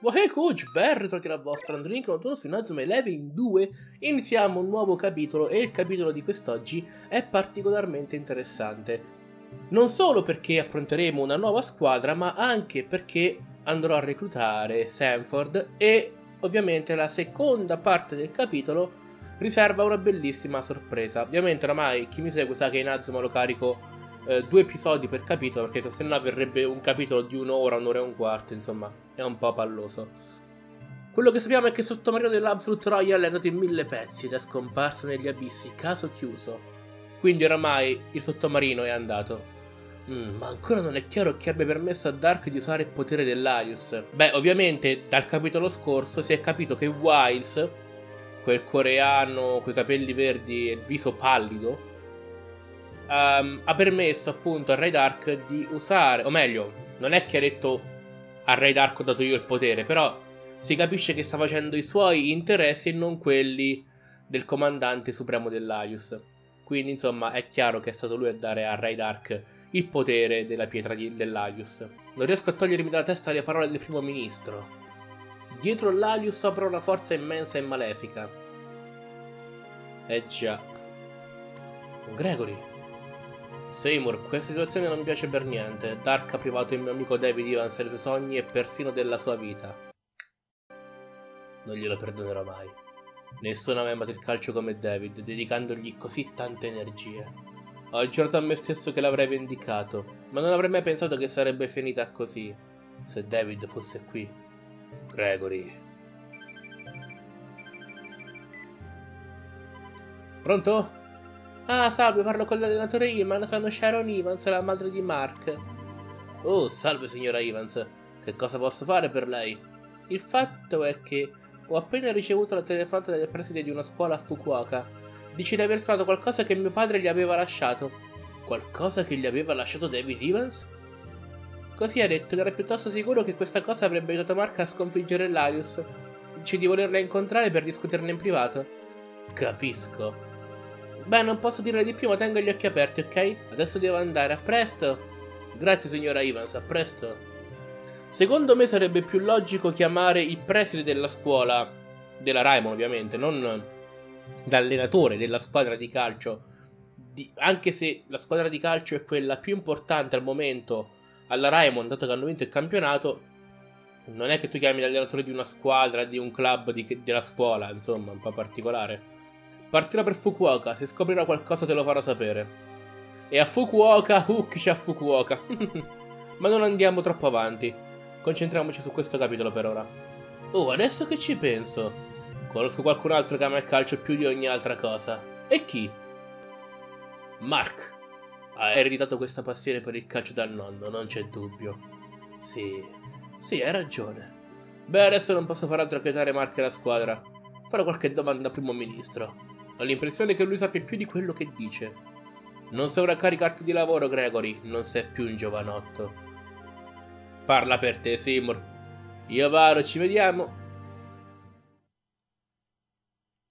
Wahey Coach, ben ritrovati la vostra Androlink notturno su Inazuma Eleven 2 Iniziamo un nuovo capitolo e il capitolo di quest'oggi è particolarmente interessante. Non solo perché affronteremo una nuova squadra ma anche perché andrò a reclutare Sanford E ovviamente la seconda parte del capitolo riserva una bellissima sorpresa. Ovviamente oramai chi mi segue sa che Inazuma lo carico eh, due episodi per capitolo, perché se no verrebbe un capitolo di un'ora, un'ora e un quarto, insomma, è un po' palloso. Quello che sappiamo è che il sottomarino dell'Absolute Royal è andato in mille pezzi ed è scomparso negli abissi, caso chiuso. Quindi oramai il sottomarino è andato. Mm, ma ancora non è chiaro chi abbia permesso a Dark di usare il potere dell'Arius. Beh, ovviamente dal capitolo scorso si è capito che Wiles, quel coreano coi capelli verdi e il viso pallido, um, ha permesso appunto a Ray Dark di usare, o meglio, non è che ha detto a Ray Dark ho dato io il potere, però si capisce che sta facendo i suoi interessi e non quelli del comandante supremo dell'Aius. Quindi insomma è chiaro che è stato lui a dare a Ray Dark il potere della pietra di. Non riesco a togliermi dalla testa le parole del primo ministro. Dietro l'Alius opera una forza immensa e malefica. Eh già. Gregory, Seymour, questa situazione non mi piace per niente. Dark ha privato il mio amico David Evans dei suoi sogni e persino della sua vita. Non glielo perdonerò mai. Nessuno ha amato il calcio come David, dedicandogli così tante energie. Ho giurato a me stesso che l'avrei vendicato, ma non avrei mai pensato che sarebbe finita così. Se David fosse qui. Gregory. Pronto? Ah, salve, parlo con l'allenatore Iman, sono Sharon Evans, la madre di Mark. Oh, salve signora Evans, che cosa posso fare per lei? Il fatto è che ho appena ricevuto la telefonata del preside di una scuola a Fukuoka. Dice di aver trovato qualcosa che mio padre gli aveva lasciato. Qualcosa che gli aveva lasciato David Evans? Così ha detto che era piuttosto sicuro che questa cosa avrebbe aiutato Mark a sconfiggere Larius. Dice di volerla incontrare per discuterne in privato. Capisco. Beh, non posso dire di più, ma tengo gli occhi aperti, ok? Adesso devo andare, a presto! Grazie, signora Evans, a presto. Secondo me sarebbe più logico chiamare il preside della scuola, della Raimon ovviamente, non l'allenatore della squadra di calcio, di, anche se la squadra di calcio è quella più importante al momento alla Raimon, dato che hanno vinto il campionato, non è che tu chiami l'allenatore di una squadra, di un club di, della scuola, insomma, un po' particolare. Partirò per Fukuoka, se scoprirà qualcosa te lo farò sapere. E a Fukuoka, Hook a Fukuoka. Ma non andiamo troppo avanti. Concentriamoci su questo capitolo per ora. Oh, adesso che ci penso. Conosco qualcun altro che ama il calcio più di ogni altra cosa. E chi? Mark. Ha ereditato questa passione per il calcio dal nonno, non c'è dubbio. Sì, sì, hai ragione. Beh, adesso non posso fare altro che dare Mark alla squadra. Farò qualche domanda al primo ministro. Ho l'impressione che lui sappia più di quello che dice. Non sovraccaricarti di lavoro, Gregory, non sei più un giovanotto. Parla per te, Seymour. Io vado, ci vediamo.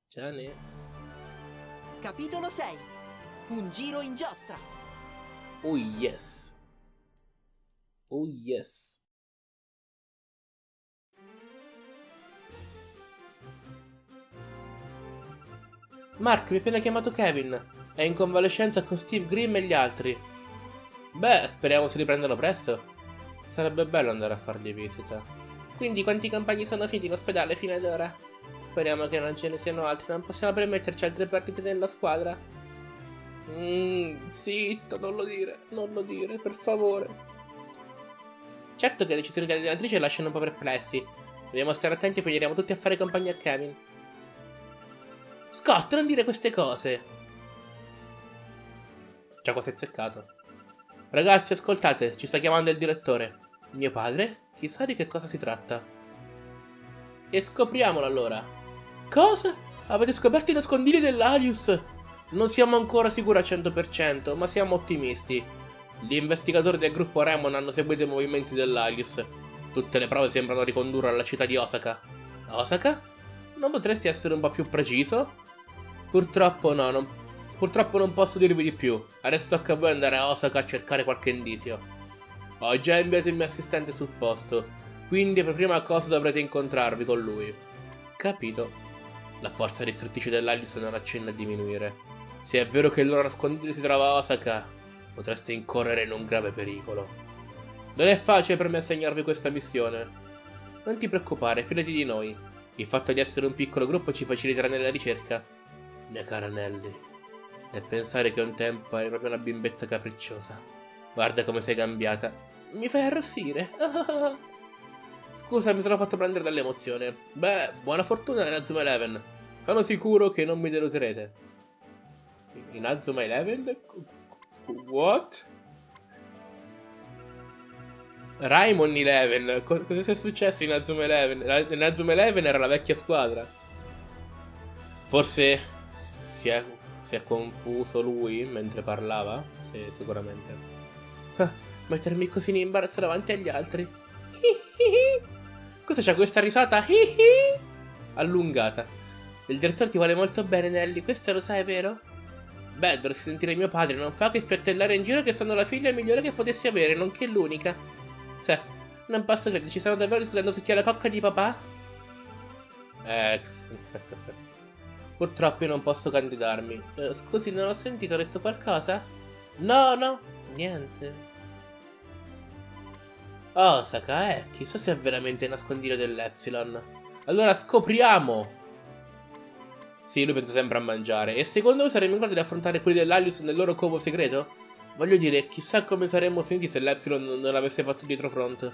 Già ne. Capitolo 6. Un giro in giostra. Oh yes. Oh yes. Mark, mi ha appena chiamato Kevin. È in convalescenza con Steve Grimm e gli altri. Beh, speriamo si riprendano presto. Sarebbe bello andare a fargli visita. Quindi quanti compagni sono finiti in ospedale fino ad ora? Speriamo che non ce ne siano altri, non possiamo permetterci altre partite nella squadra. Mmm, zitto, non lo dire, non lo dire, per favore. Certo che le decisioni dell'allenatrice lasciano un po' perplessi. Dobbiamo stare attenti e finiremo tutti a fare compagnia a Kevin. Scott, non dire queste cose. Già quasi azzeccato. Ragazzi, ascoltate, ci sta chiamando il direttore. Mio padre? Chissà di che cosa si tratta. E scopriamolo allora. Cosa? Avete scoperto i nascondigli dell'Alius? Non siamo ancora sicuri al 100%, ma siamo ottimisti. Gli investigatori del gruppo Remon hanno seguito i movimenti dell'Alius. Tutte le prove sembrano ricondurre alla città di Osaka. Osaka? Non potresti essere un po' più preciso? Purtroppo no, non... Purtroppo non posso dirvi di più. Adesso tocca a voi andare a Osaka a cercare qualche indizio. Ho già inviato il mio assistente sul posto. Quindi per prima cosa dovrete incontrarvi con lui. Capito. La forza restrittrice dell'Alice non accenna a diminuire. Se è vero che il loro nascondiglio si trova a Osaka, potreste incorrere in un grave pericolo. Non è facile per me assegnarvi questa missione. Non ti preoccupare, fidati di noi. Il fatto di essere un piccolo gruppo ci faciliterà nella ricerca. Mia cara Nelly. E pensare che un tempo eri proprio una bimbetta capricciosa. Guarda come sei cambiata. Mi fai arrossire. Scusa, mi sono fatto prendere dall'emozione. Beh, buona fortuna in Azuma Eleven. Sono sicuro che non mi deluderete. In Azuma Eleven? What? Raimon Eleven. Co cosa è successo in Azuma Eleven? In Azuma Eleven era la vecchia squadra. Forse si è, si è confuso lui mentre parlava? Sì, sicuramente. Ah, mettermi così in imbarazzo davanti agli altri. Cosa c'è questa risata? Allungata. Il direttore ti vuole molto bene, Nelly. Questo lo sai, vero? Beh, dovresti sentire mio padre. Non fa che spiattellare in giro che sono la figlia migliore che potessi avere, nonché l'unica. Sì, non posso credere. Ci stanno davvero discutendo su chi è la cocca di papà? Eh... Purtroppo io non posso candidarmi. Eh, scusi, non ho sentito, ho detto qualcosa? No, no, niente. Osaka, eh, chissà se è veramente il nascondiglio dell'Epsilon. Allora scopriamo! Sì, lui pensa sempre a mangiare. E secondo voi saremmo in grado di affrontare quelli dell'Alius nel loro covo segreto? Voglio dire, chissà come saremmo finiti se l'Epsilon non avesse fatto dietro front.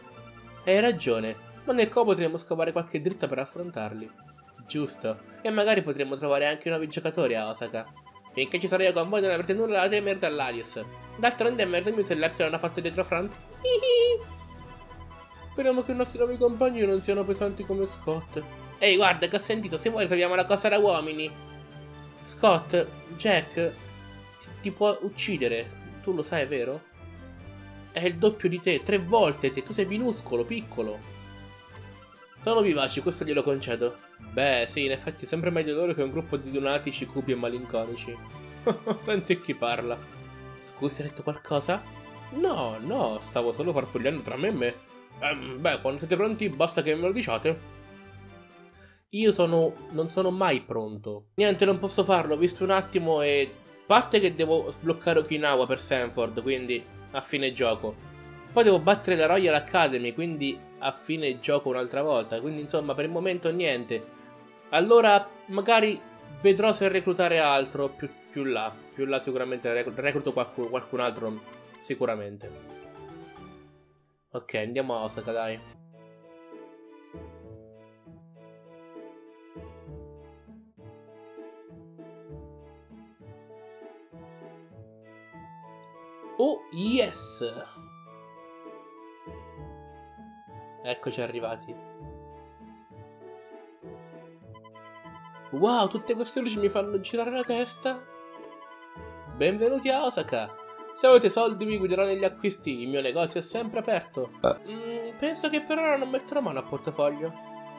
Hai ragione, ma nel covo potremmo scovare qualche dritta per affrontarli. Giusto, e magari potremmo trovare anche nuovi giocatori a Osaka. Finché ci sarò io con voi non avrete nulla da temere dall'Alius. D'altronde è merito mio se l'Epsilon ha fatto dietro front. Speriamo che i nostri nuovi compagni non siano pesanti come Scott. Ehi, guarda che ho sentito, se vuoi risolviamo la cosa da uomini. Scott, Jack, ti può uccidere. Tu lo sai, vero? È il doppio di te, tre volte te. Tu sei minuscolo, piccolo. Sono vivaci, questo glielo concedo. Beh, sì, in effetti sempre meglio loro che un gruppo di lunatici, cupi e malinconici. Senti chi parla. Scusi, hai detto qualcosa? No, no, stavo solo farfugliando tra me e me. Um, beh, quando siete pronti basta che me lo diciate. Io sono... non sono mai pronto. Niente, non posso farlo, ho visto un attimo e... Parte che devo sbloccare Okinawa per Sanford, quindi a fine gioco. Poi devo battere la Royal Academy, quindi a fine gioco un'altra volta. Quindi insomma, per il momento niente. Allora, magari vedrò se reclutare altro più, più là. Più là sicuramente recluto qualcun, qualcun altro, sicuramente. Ok, andiamo a Osaka, dai. Oh, yes! Eccoci arrivati. Wow, tutte queste luci mi fanno girare la testa. Benvenuti a Osaka! Se avete soldi mi guiderò negli acquisti, il mio negozio è sempre aperto. Mm, penso che per ora non metterò mano a portafoglio.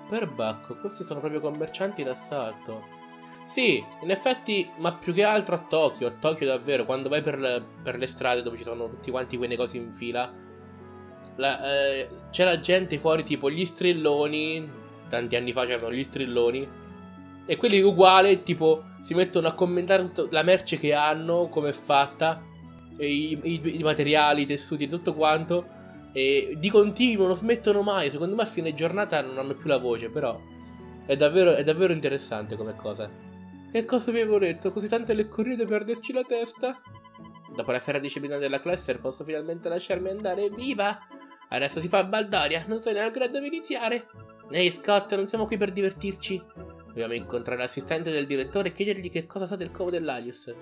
Per Bacco, questi sono proprio commercianti d'assalto. Sì, in effetti, ma più che altro a Tokyo, a Tokyo davvero, quando vai per, per le strade dove ci sono tutti quanti quei negozi in fila, eh, c'è la gente fuori tipo gli strilloni, tanti anni fa c'erano gli strilloni, e quelli uguali tipo si mettono a commentare tutta la merce che hanno, come è fatta, i, i, i materiali, i tessuti e tutto quanto. E di continuo, non smettono mai. Secondo me a fine giornata non hanno più la voce, però è davvero, è davvero interessante come cosa. Che cosa vi avevo detto? Così tante le corride per perderci la testa? Dopo la ferra disciplina della cluster posso finalmente lasciarmi andare. Viva! Adesso si fa baldoria, non so neanche da dove iniziare. Ehi Scott, non siamo qui per divertirci. Dobbiamo incontrare l'assistente del direttore e chiedergli che cosa sa del covo dell'Alius.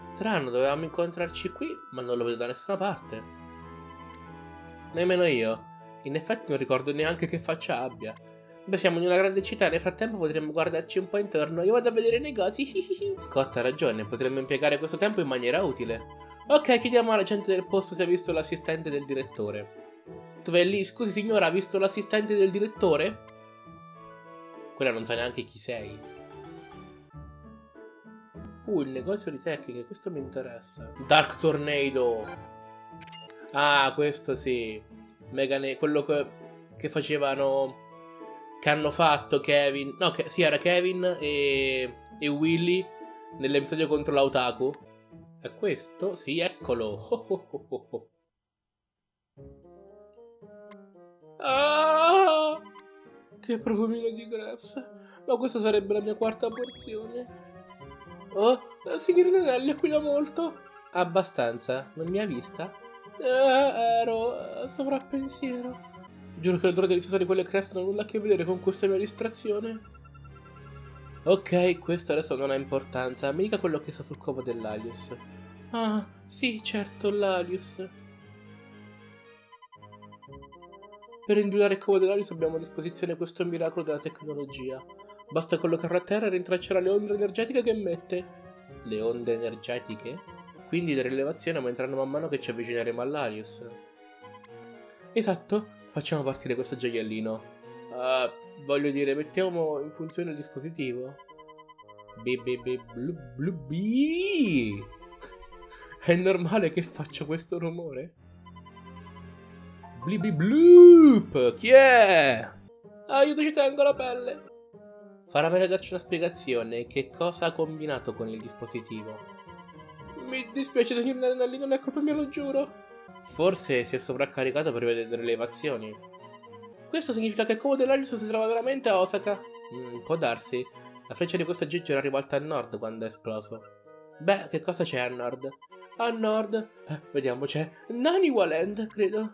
Strano, dovevamo incontrarci qui, ma non lo vedo da nessuna parte. Nemmeno io. In effetti non ricordo neanche che faccia abbia. Beh, siamo in una grande città, nel frattempo potremmo guardarci un po' intorno. Io vado a vedere i negozi. Scott ha ragione, potremmo impiegare questo tempo in maniera utile. Ok, chiediamo alla gente del posto se ha visto l'assistente del direttore. Dov'è lì? Scusi signora, ha visto l'assistente del direttore? Quella non sa neanche chi sei. Uh, il negozio di tecniche, questo mi interessa. Dark Tornado. Ah, questo sì. Megane, quello che... che facevano... Che hanno fatto Kevin... No, che, sì, era Kevin e, e Willy nell'episodio contro l'Autaku. È questo? Sì, eccolo. Oh, oh, oh, oh. Ah! Che profumino di grapes. Ma questa sarebbe la mia quarta porzione. Oh, signor Nanelli, qui da molto. Abbastanza. Non mi ha vista? Eh, ero a sovrappensiero. Giuro che l'odore delizioso di quelle crepes non ha nulla a che vedere con questa mia distrazione. Ok, questo adesso non ha importanza. Mi dica quello che sta sul covo dell'Alius. Ah, sì, certo, l'Alius. Per individuare il covo dell'Alius abbiamo a disposizione questo miracolo della tecnologia. Basta collocarlo a terra e rintraccerà le onde energetiche che emette. Le onde energetiche? Quindi le rilevazioni aumenteranno man mano che ci avvicineremo all'Arius. Esatto, facciamo partire questo gioiellino. Uh, voglio dire, mettiamo in funzione il dispositivo. Bebe blu. È normale che faccia questo rumore? Blibi bloop! Chi è? Aiuto, ci tengo la pelle! Farà bene darci una spiegazione. Che cosa ha combinato con il dispositivo? Mi dispiace, signor Nanelli, non è colpa mia, lo giuro. Forse si è sovraccaricato per vedere le elevazioni. Questo significa che il covo dell'Alius si trova veramente a Osaka. Mm, può darsi. La freccia di questo aggeggio era rivolta a nord quando è esploso. Beh, che cosa c'è a nord? A nord? Eh, vediamo, c'è Naniwaland, credo.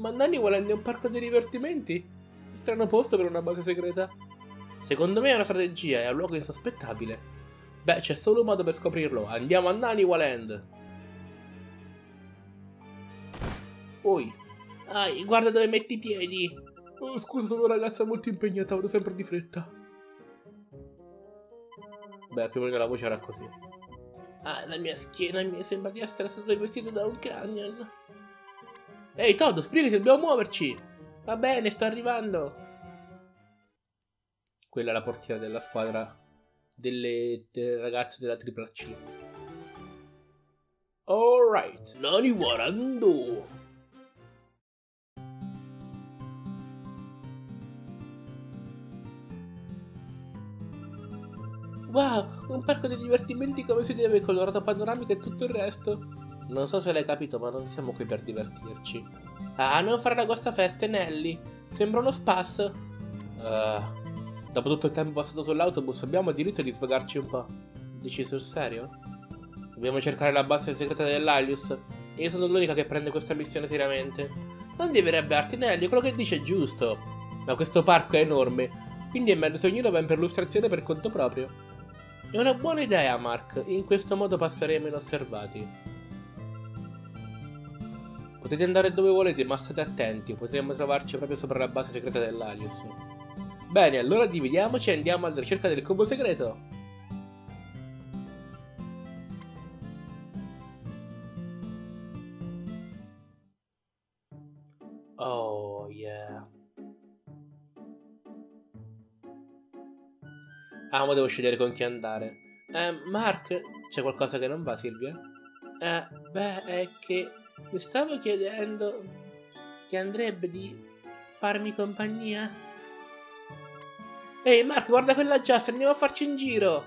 Ma Naniwaland è un parco di divertimenti? Strano posto per una base segreta. Secondo me è una strategia, è un luogo insospettabile. Beh, c'è solo un modo per scoprirlo. Andiamo a Naniwaland. Oi. Ai, guarda dove metti i piedi. Oh, scusa, sono una ragazza molto impegnata, vado sempre di fretta. Beh, più o meno la voce era così. Ah, la mia schiena mi sembra di essere stato vestito da un canyon. Ehi Todd, sbrigati, dobbiamo muoverci! Va bene, sto arrivando! Quella è la portiera della squadra delle, delle ragazze della tripla C. Alright, Nani Warando! Wow, un parco di divertimenti come si deve, colorato panoramica e tutto il resto. Non so se l'hai capito, ma non siamo qui per divertirci. Ah, non fare la Gosta Feste, Nelly. Sembra uno spas. Uh, dopo tutto il tempo passato sull'autobus, abbiamo il diritto di svagarci un po'. Dici sul serio? Dobbiamo cercare la base segreta dell'Alius. Io sono l'unica che prende questa missione seriamente. Non devi arrabbiarti, Nelly, quello che dice è giusto. Ma questo parco è enorme, quindi è meglio se ognuno va in perlustrazione per conto proprio. È una buona idea, Mark. In questo modo passeremo inosservati. Potete andare dove volete, ma state attenti, potremmo trovarci proprio sopra la base segreta dell'Alius. Bene, allora dividiamoci e andiamo alla ricerca del cubo segreto. Ah, ma devo scegliere con chi andare. Eh, Mark, c'è qualcosa che non va, Silvia? Eh, beh, è che mi stavo chiedendo che andrebbe di farmi compagnia. Ehi Mark, guarda quella giastra, andiamo a farci in giro.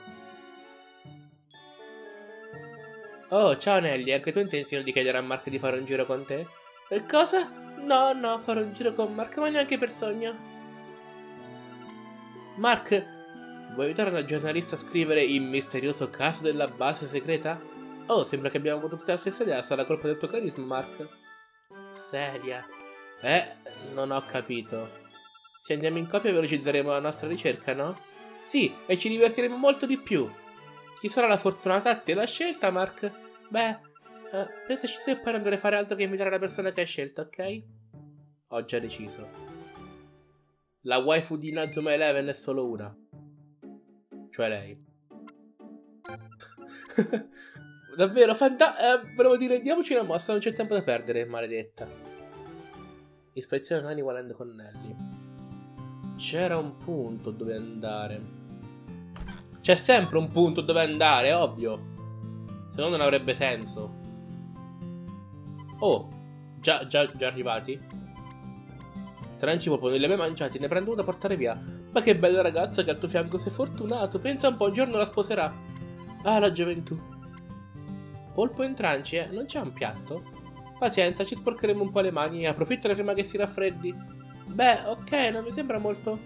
Oh, ciao Nelly, anche tu hai intenzione di chiedere a Mark di fare un giro con te? E cosa? No, no, fare un giro con Mark, ma neanche per sogno. Mark, vuoi aiutare una giornalista a scrivere il misterioso caso della base segreta? Oh, sembra che abbiamo avuto tutti la stessa idea. Sarà colpa del tuo carisma, Mark. Seria. Eh, non ho capito. Se andiamo in coppia velocizzeremo la nostra ricerca, no? Sì, e ci divertiremo molto di più. Chi sarà la fortunata a te la scelta, Mark? Beh, eh, pensaci su e poi non dovrei fare altro che invitare la persona che hai scelto, ok? Ho già deciso. La waifu di Nazuma Eleven è solo una. Cioè lei. Davvero, fanta... Eh, volevo dire, diamoci una mossa, non c'è tempo da perdere, maledetta. Ispezione Nani Waland con Nelly. C'era un punto dove andare. C'è sempre un punto dove andare, ovvio. Se no non avrebbe senso. Oh, già, già, già arrivati? Trancipopo non li aveva mangiati, ne prendo uno da portare via. Ma che bella ragazza che al tuo fianco sei fortunato. Pensa un po', un giorno la sposerà. Ah, la gioventù. Polpo in tranci, eh? Non c'è un piatto? Pazienza, ci sporcheremo un po' le mani. Approfittane prima che si raffreddi. Beh, ok, non mi sembra molto...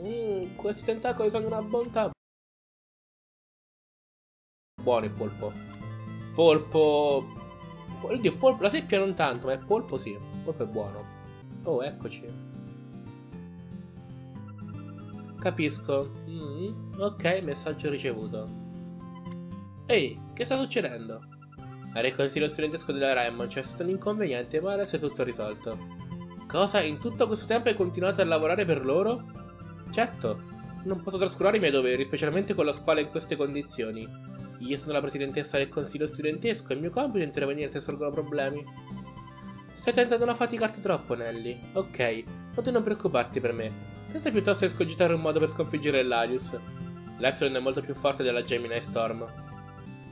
Mmm, questi tentacoli sono una bontà. Buono il polpo. Polpo... Oddio, polpo... La seppia non tanto, ma il polpo sì. Polpo è buono. Oh, eccoci. Capisco. Mm, ok, messaggio ricevuto. Ehi, che sta succedendo? Era il consiglio studentesco della Raymond, c'è stato un inconveniente, ma adesso è tutto risolto. Cosa? In tutto questo tempo hai continuato a lavorare per loro? Certo, non posso trascurare i miei doveri, specialmente con la scuola in queste condizioni. Io sono la presidentessa del consiglio studentesco e il mio compito è intervenire se sorgono problemi. Stai tentando a faticarti troppo, Nelly. Ok, ma non preoccuparti per me. Pensa piuttosto a escogitare un modo per sconfiggere l'Arius. L'Epsilon è molto più forte della Gemini Storm.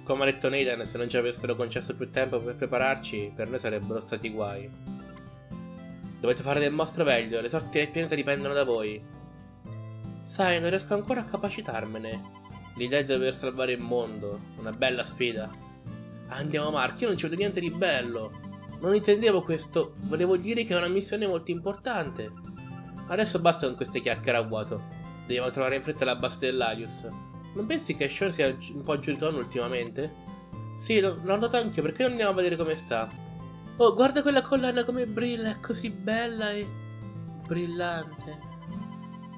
Come ha detto Nathan, se non ci avessero concesso più tempo per prepararci, per noi sarebbero stati guai. Dovete fare del mostro meglio, le sorti del pianeta dipendono da voi. Sai, non riesco ancora a capacitarmene. L'idea di dover salvare il mondo, una bella sfida. Andiamo Mark, io non ci vedo niente di bello. Non intendevo questo, volevo dire che è una missione molto importante. Adesso basta con queste chiacchiere a vuoto. Dobbiamo trovare in fretta la base dell'Arius. Non pensi che Sean sia un po' giù di tono ultimamente? Sì, l'ho notato anche, perché non andiamo a vedere come sta? Oh, guarda quella collana come brilla, è così bella e... brillante.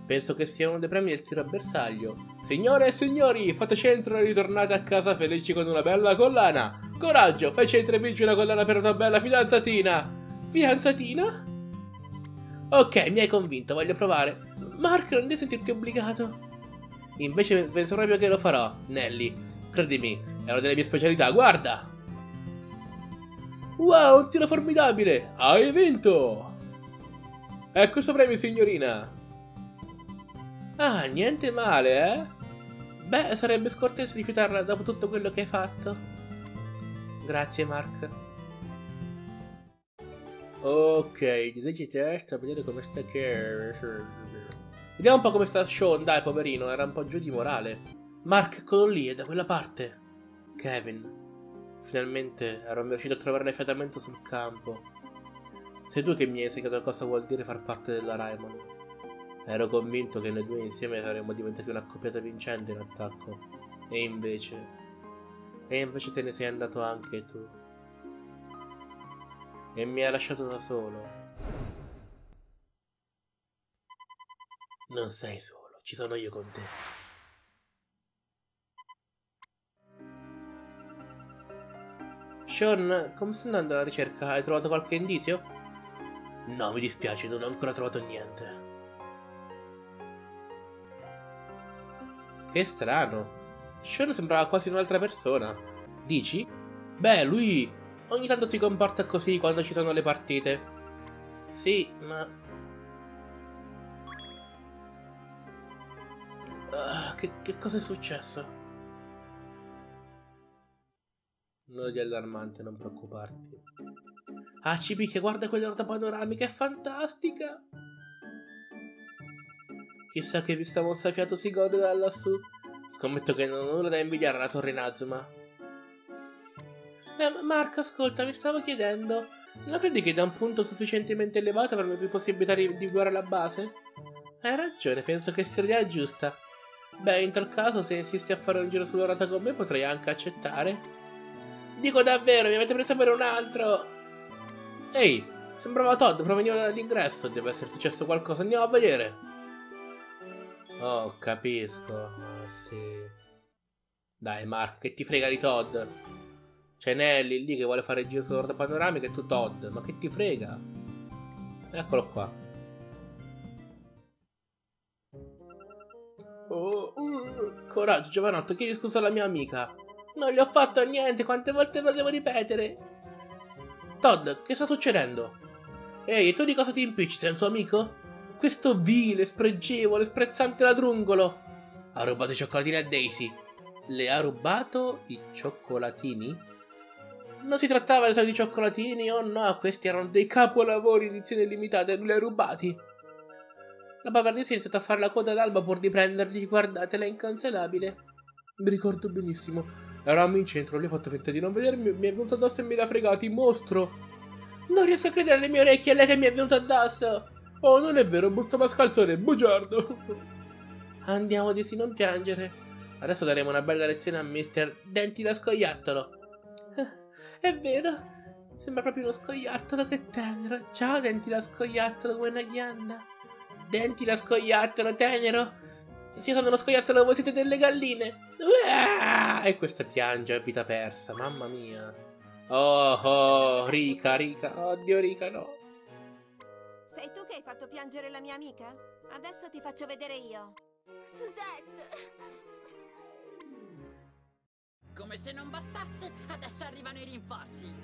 Penso che sia uno dei premi del tiro a bersaglio. Signore e signori, fate centro e ritornate a casa felici con una bella collana. Coraggio, fai centro e vinci una collana per una bella fidanzatina. Fidanzatina? Ok, mi hai convinto, voglio provare. Mark, non devi sentirti obbligato. Invece penso proprio che lo farò, Nelly. Credimi, è una delle mie specialità, guarda! Wow, un tiro formidabile! Hai vinto! Ecco il suo premio, signorina! Ah, niente male, eh? Beh, sarebbe scortese rifiutarla dopo tutto quello che hai fatto. Grazie, Mark. Ok, dirigi testa vedere come sta che... Vediamo un po' come sta Sean, dai, poverino, era un po' giù di morale. Mark, eccolo lì, è da quella parte. Kevin. Finalmente ero riuscito a trovare l'affiatamento sul campo. Sei tu che mi hai insegnato cosa vuol dire far parte della Raimond. Ero convinto che noi due insieme saremmo diventati una coppiata vincente in attacco. E invece... E invece te ne sei andato anche tu. E mi hai lasciato da solo. Non sei solo, ci sono io con te. Sean, come sta andando la ricerca? Hai trovato qualche indizio? No, mi dispiace, non ho ancora trovato niente. Che strano. Sean sembrava quasi un'altra persona. Dici? Beh, lui ogni tanto si comporta così quando ci sono le partite. Sì, ma Uh, che, che cosa è successo? Nulla di allarmante, non preoccuparti. Ah, Cipicchia, guarda quella ruota panoramica, è fantastica! Chissà che vista mozzafiato si gode da lassù. Scommetto che non ho nulla da invidiare alla torre Nazuma. Eh, Marco, ascolta, mi stavo chiedendo... Non credi che da un punto sufficientemente elevato avremmo più possibilità di, di guardare la base? Hai ragione, penso che sia l'idea giusta. Beh, in tal caso, se insisti a fare un giro sull'orata con me, potrei anche accettare. Dico davvero, mi avete preso per un altro. Ehi, sembrava Todd, proveniva dall'ingresso. Deve essere successo qualcosa, andiamo a vedere. Oh, capisco. Oh, sì. Dai, Mark, che ti frega di Todd? C'è Nelly lì che vuole fare il giro sull'orata panoramica e tu Todd. Ma che ti frega? Eccolo qua. Oh, uh, coraggio, giovanotto, chiedi scusa alla mia amica. Non gli ho fatto niente, quante volte volevo ripetere? Todd, che sta succedendo? Ehi, tu di cosa ti impicci? Sei un suo amico? Questo vile, spregevole, sprezzante ladrungolo. Ha rubato i cioccolatini a Daisy. Le ha rubato i cioccolatini? Non si trattava di soliti cioccolatini, oh no, questi erano dei capolavori edizione limitata e lui li ha rubati. La bavardese ha iniziato a fare la coda d'alba pur di prenderli. Guardatela, è incancellabile. Mi ricordo benissimo. Eravamo in centro, lui ha fatto finta di non vedermi, mi è venuto addosso e mi ha fregato, il mostro. Non riesco a credere alle mie orecchie, è lei che mi è venuto addosso. Oh, non è vero, brutto mascalzone, bugiardo. Andiamo, Daisy, non piangere. Adesso daremo una bella lezione a Mister Denti da scoiattolo. È vero, sembra proprio uno scoiattolo, che tenero. Ciao, Denti da scoiattolo, come una ghianda. Denti da scoiattolo, tenero. Se io sono uno scoiattolo, voi siete delle galline. Uah! E questa piange a vita persa, mamma mia. Oh, oh, Rica, Rica, oddio, Rica, no. Sei tu che hai fatto piangere la mia amica? Adesso ti faccio vedere io. Susette! Come se non bastasse, adesso arrivano i rinforzi.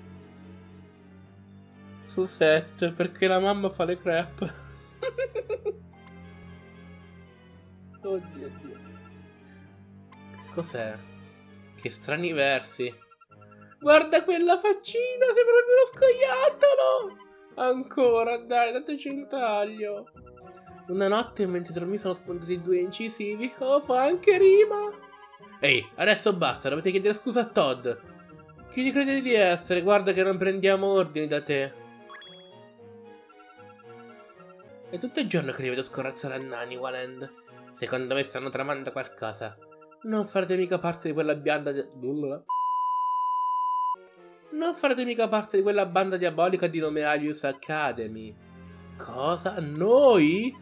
Su set, perché la mamma fa le crepe. Oddio, Dio. Cos'è? Che strani versi. Guarda quella faccina, sembra proprio uno scoiattolo! Ancora, dai, dateci un taglio. Una notte mentre dormi sono spuntati due incisivi. Oh, fa anche rima. Ehi, adesso basta, dovete chiedere scusa a Todd. Chi ti crede di essere? Guarda che non prendiamo ordini da te. È tutto il giorno che li vedo scorazzare a Nani, Waland. Secondo me stanno tramando qualcosa. Non farete mica parte di quella banda di... Non farete mica parte di quella banda diabolica di nome Alius Academy. Cosa? Noi?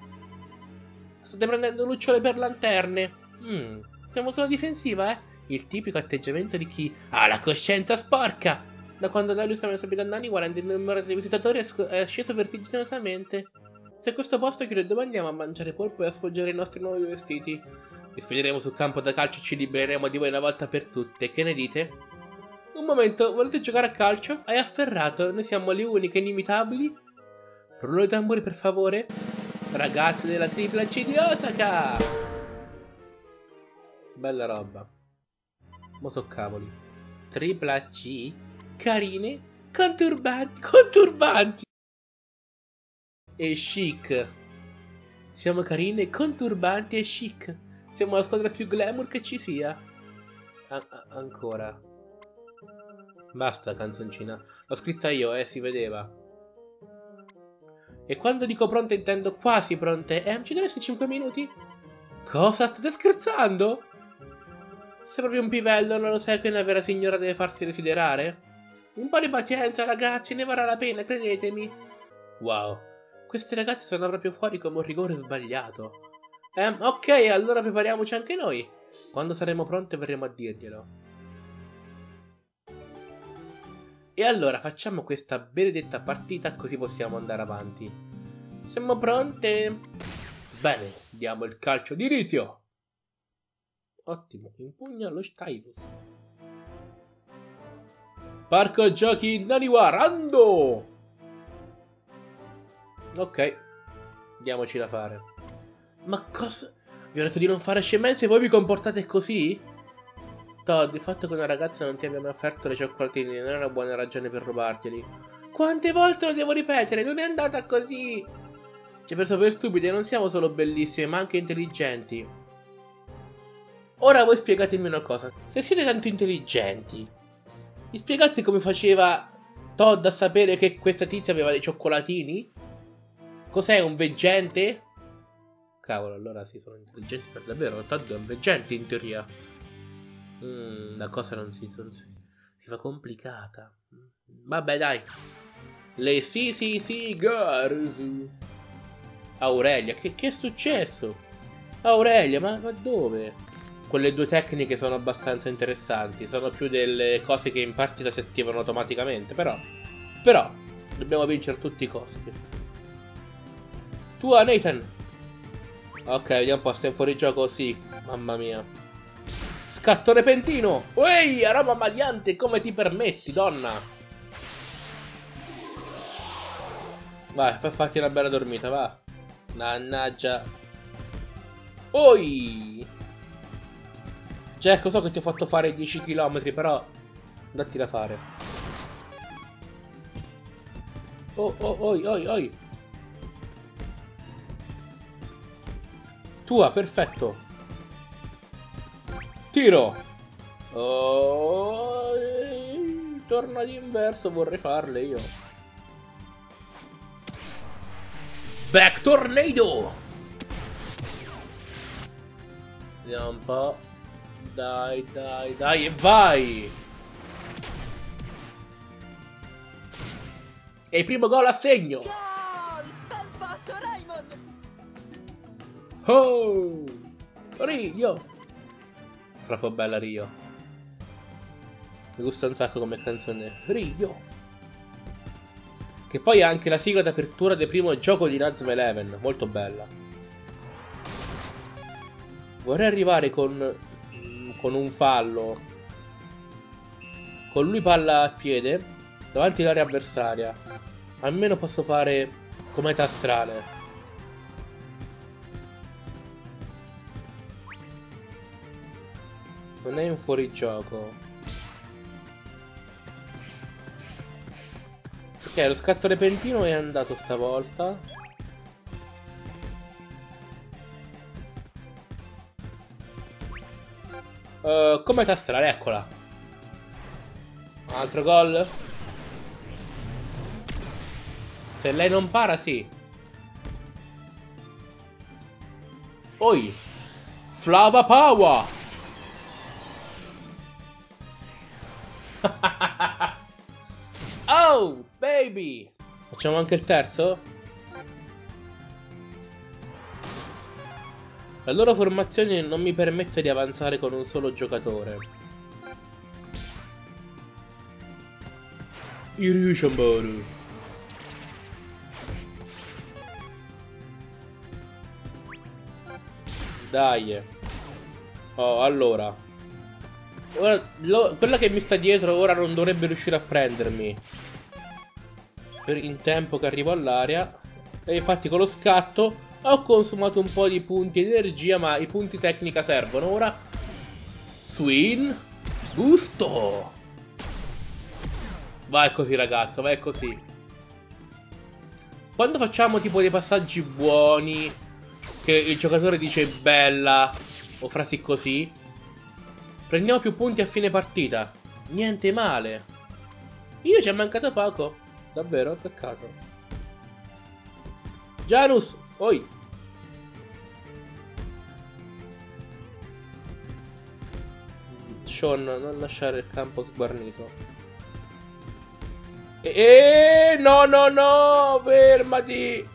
State prendendo lucciole per lanterne. Mm, stiamo sulla difensiva, eh? Il tipico atteggiamento di chi ha la coscienza sporca. Da quando Darius ha messo piede a Nani, guarda il numero dei visitatori è, sceso vertiginosamente. Se a questo posto chiude dove andiamo a mangiare polpo e a sfoggiare i nostri nuovi vestiti. Vi spederemo sul campo da calcio e ci libereremo di voi una volta per tutte. Che ne dite? Un momento, volete giocare a calcio? Hai afferrato, noi siamo le uniche inimitabili. Rullo i tamburi per favore. Ragazzi della tripla C di Osaka! Bella roba. Mo so cavoli. Tripla C? Carine? Conturbanti? Conturbanti! E chic. Siamo carine, conturbanti e chic. Siamo la squadra più glamour che ci sia. A ancora. Basta canzoncina. L'ho scritta io, eh, si vedeva. E quando dico pronte intendo quasi pronte. Eh, ci daresti 5 minuti? Cosa? State scherzando? Sei proprio un pivello, non lo sai che una vera signora deve farsi desiderare? Un po' di pazienza, ragazzi, ne varrà la pena, credetemi. Wow, queste ragazze sono proprio fuori come un rigore sbagliato. Eh, ok, allora prepariamoci anche noi. Quando saremo pronte verremo a dirglielo. E allora facciamo questa benedetta partita così possiamo andare avanti. Siamo pronte? Bene, diamo il calcio di inizio. Ottimo, impugna lo stylus. Parco giochi Naniwarando! Ok, diamoci da fare. Ma cosa? Vi ho detto di non fare scemenze e voi vi comportate così? Todd, il fatto che una ragazza non ti abbia mai offerto le cioccolatine non è una buona ragione per rubarteli. Quante volte lo devo ripetere? Non è andata così! Ci hai preso per stupide, non siamo solo bellissime, ma anche intelligenti. Ora voi spiegatemi una cosa. Se siete tanto intelligenti, mi spiegate come faceva Todd a sapere che questa tizia aveva dei cioccolatini? Cos'è, un veggente? Cavolo, allora sì, sono intelligenti per davvero. Todd è un veggente in teoria. Mm, la cosa non si, non si, si fa complicata. Vabbè, dai. Le sì sì girls. Aurelia, che, che è successo? Aurelia, ma, ma dove? Quelle due tecniche sono abbastanza interessanti. Sono più delle cose che in partita si attivano automaticamente. Però, però, dobbiamo vincere a tutti i costi. Tua, Nathan. Ok, vediamo un po', stiamo fuori gioco, sì. Mamma mia. Scatto repentino! Ehi, aroma maliante, come ti permetti, donna? Vai, fai fatti una bella dormita, va. Mannaggia. Oi! Jack, so che ti ho fatto fare 10 km, però... Datti da fare. Oh, oh, oi, oi, oi. Tua, perfetto. Tiro. Oh, torna d'inverso, vorrei farle io. Back Tornado! Vediamo un po'. Dai, dai, dai, e vai! E il primo gol a segno! Gol! Ben fatto, Raymond! Oh! Rio! Troppo bella Rio. Mi gusta un sacco come canzone. Rio! Che poi ha anche la sigla d'apertura del primo gioco di Nazm Eleven. Molto bella. Vorrei arrivare con, con un fallo. Con lui palla a piede. Davanti all'area avversaria. Almeno posso fare cometa astrale. Non è un fuorigioco. Ok, lo scatto repentino è andato stavolta. Uh, come tastrare, eccola. Altro gol. Se lei non para, sì. Poi. Flava Power. oh, baby! Facciamo anche il terzo? La loro formazione non mi permette di avanzare con un solo giocatore. Irishambaru. Dai. Oh, allora. Ora, lo, quella che mi sta dietro ora non dovrebbe riuscire a prendermi. Per, in tempo che arrivo all'area. E infatti con lo scatto ho consumato un po' di punti energia, ma i punti tecnica servono. Ora... Swin. Gusto. Vai così ragazzo, vai così. Quando facciamo tipo dei passaggi buoni, che il giocatore dice bella, o frasi così, Prendiamo più punti a fine partita. Niente male. Io ci è mancato poco. Davvero, peccato. Janus, oi. Sean, non lasciare il campo sguarnito. E, no, no, no, fermati.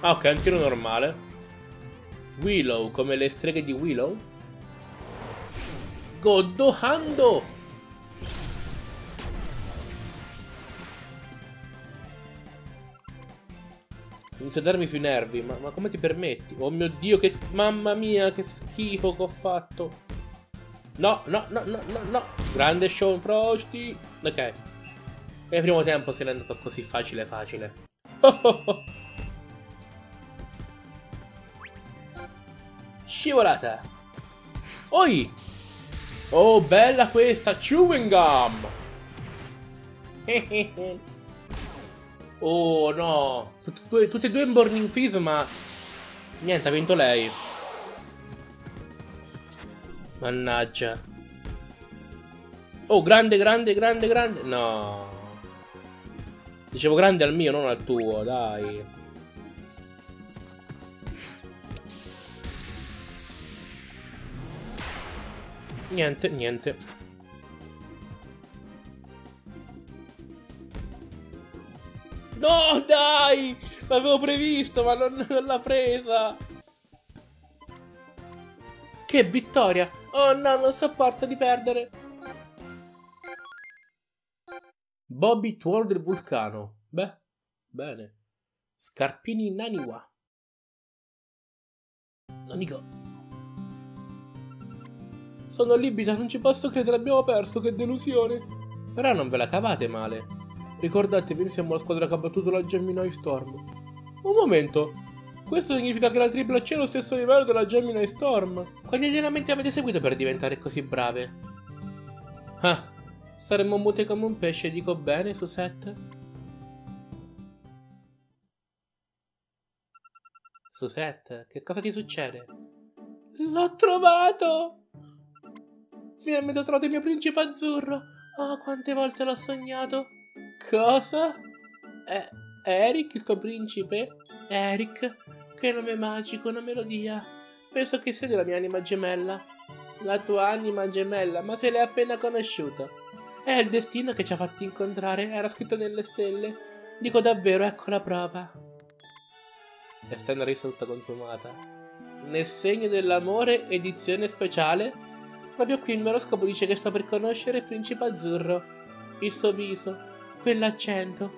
Ah, ok, un tiro normale. Willow, come le streghe di Willow. Goddohando! Inizio a darmi sui nervi, ma, ma, come ti permetti? Oh mio dio, che... Mamma mia, che schifo che ho fatto! No, no, no, no, no, no! Grande Sean Frosty! Ok. Il primo tempo se n'è andato così facile facile. Scivolata! Oi! Oh, bella questa! Chewing gum! oh, no! Tutte e due in Burning Fizz, ma... Niente, ha vinto lei. Mannaggia. Oh, grande, grande, grande, grande. No. Dicevo grande al mio, non al tuo, dai. Niente, niente. No, dai! L'avevo previsto, ma non, non l'ha presa! Che vittoria! Oh no, non sopporto di perdere! Bobby tuono del vulcano. Beh, bene. Scarpini Naniwa. Nanigo. Sono allibita, non ci posso credere, abbiamo perso, che delusione. Però non ve la cavate male. Ricordatevi, noi siamo la squadra che ha battuto la Gemini Storm. Un momento. Questo significa che la Triple C è lo stesso livello della Gemini Storm. Quali allenamenti avete seguito per diventare così brave? Ah, saremmo mute come un pesce, dico bene, su set? Susette, che cosa ti succede? L'ho trovato! Finalmente ho trovato il mio principe azzurro! Oh, quante volte l'ho sognato! Cosa? Eh, Eric, il tuo principe? Eric, che nome magico, una melodia. Penso che sia la mia anima gemella. La tua anima gemella, ma se l'hai appena conosciuta. È il destino che ci ha fatti incontrare, era scritto nelle stelle. Dico davvero, ecco la prova. E risulta consumata. Nel segno dell'amore, edizione speciale. Proprio qui il mio oroscopo dice che sto per conoscere il principe azzurro. Il suo viso, quell'accento,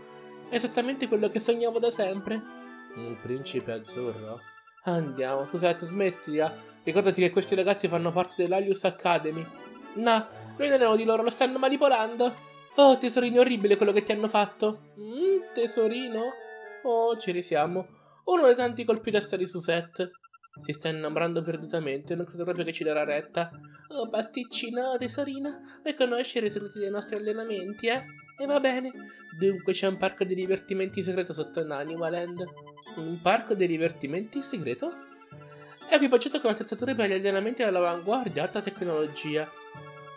esattamente quello che sognavo da sempre. Un principe azzurro? Andiamo, Susette, smettila. Ricordati che questi ragazzi fanno parte dell'Alius Academy. No, lui non uno di loro, lo stanno manipolando. Oh, tesorino, orribile quello che ti hanno fatto. Mmm, tesorino? Oh, ci risiamo. Uno dei tanti colpi testa di Susette. Si sta innamorando perdutamente, non credo proprio che ci darà retta. Oh, pasticcino, tesorina, vuoi conoscere i segreti dei nostri allenamenti, eh? E va bene. Dunque c'è un parco di divertimenti segreto sotto Naniwaland. Un parco di divertimenti segreto? È equipaggiato con attrezzature per gli allenamenti all'avanguardia, alta tecnologia.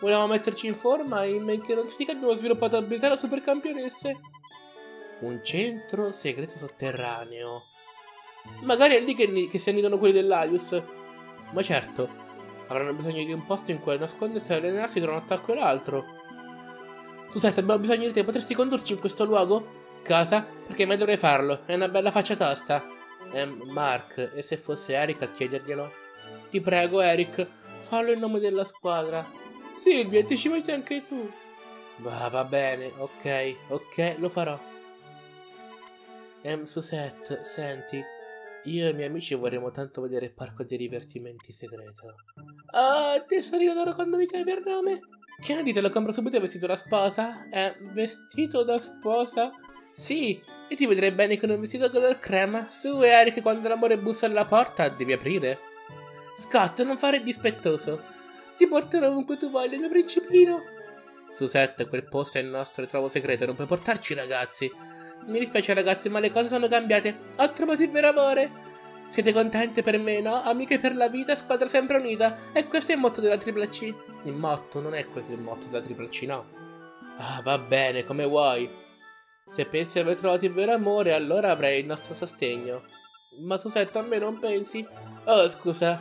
Volevamo metterci in forma e in men che non si dica abbiamo sviluppato abilità da super campionesse. Un centro segreto sotterraneo. Magari è lì che, che si annidano quelli dell'Alius. Ma certo, avranno bisogno di un posto in cui nascondersi e allenarsi tra un attacco e l'altro. Scusate, abbiamo bisogno di te, potresti condurci in questo luogo? Casa? Perché mai dovrei farlo? È una bella faccia tosta. Eh, Mark, e se fosse Eric a chiederglielo? Ti prego, Eric, fallo in nome della squadra. Silvia, ti ci metti anche tu. Ma va bene, ok, ok, lo farò. Em, Susette, senti, io e i miei amici vorremmo tanto vedere il parco dei divertimenti segreto. Ah, tesorino d'oro quando mi chiami per nome? Che ne dite, lo compro subito vestito da sposa? Eh, vestito da sposa? Sì, e ti vedrei bene con un vestito color crema. Su, Eric, quando l'amore bussa alla porta, devi aprire. Scott, non fare dispettoso. Ti porterò ovunque tu voglia, mio principino. Susette, quel posto è il nostro ritrovo segreto, non puoi portarci ragazzi. Mi dispiace ragazzi, ma le cose sono cambiate. Ho trovato il vero amore. Siete contente per me, no? Amiche per la vita, squadra sempre unita. E questo è il motto della tripla C. Il motto, non è questo il motto della tripla C, no. Ah, va bene, come vuoi. Se pensi di aver trovato il vero amore, allora avrai il nostro sostegno. Ma Susette, a me non pensi? Oh, scusa,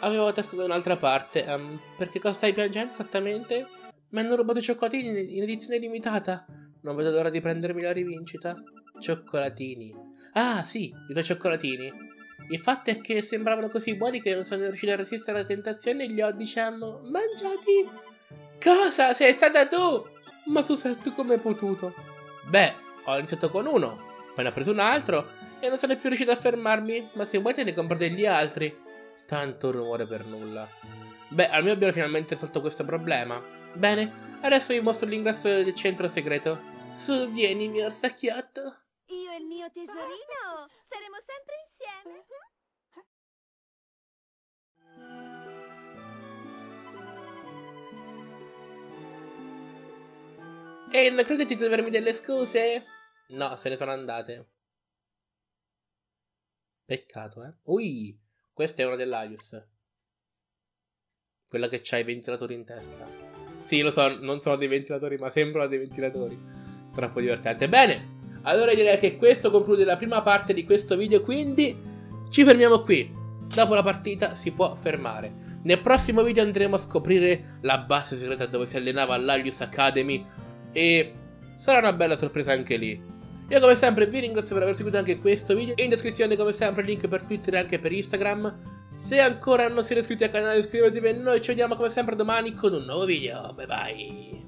Avevo testa da un'altra parte. Um, perché cosa stai piangendo esattamente? Mi hanno rubato i cioccolatini in edizione limitata. Non vedo l'ora di prendermi la rivincita. Cioccolatini. Ah, sì, i tuoi cioccolatini. Il fatto è che sembravano così buoni che non sono riuscito a resistere alla tentazione e li ho, diciamo, mangiati. Cosa? Sei stata tu? Ma Susette, come hai potuto? Beh, ho iniziato con uno, poi ne ho preso un altro e non sono più riuscito a fermarmi, ma se vuoi te ne compro degli altri. Tanto rumore per nulla. Beh, almeno abbiamo finalmente risolto questo problema. Bene, adesso vi mostro l'ingresso del centro segreto. Su, vieni, mio orsacchiotto. Io e il mio tesorino staremo sempre insieme. E non credete di dovermi delle scuse? No, se ne sono andate. Peccato, eh. Ui, questo è uno dell'Aius. Quella che c'ha i ventilatori in testa. Sì, lo so, non sono dei ventilatori, ma sembrano dei ventilatori. Troppo divertente. Bene, allora direi che questo conclude la prima parte di questo video, quindi ci fermiamo qui. Dopo la partita si può fermare. Nel prossimo video andremo a scoprire la base segreta dove si allenava l'Alius Academy e sarà una bella sorpresa anche lì. Io come sempre vi ringrazio per aver seguito anche questo video. In descrizione come sempre link per Twitter e anche per Instagram. Se ancora non siete iscritti al canale iscrivetevi e noi ci vediamo come sempre domani con un nuovo video. Bye bye.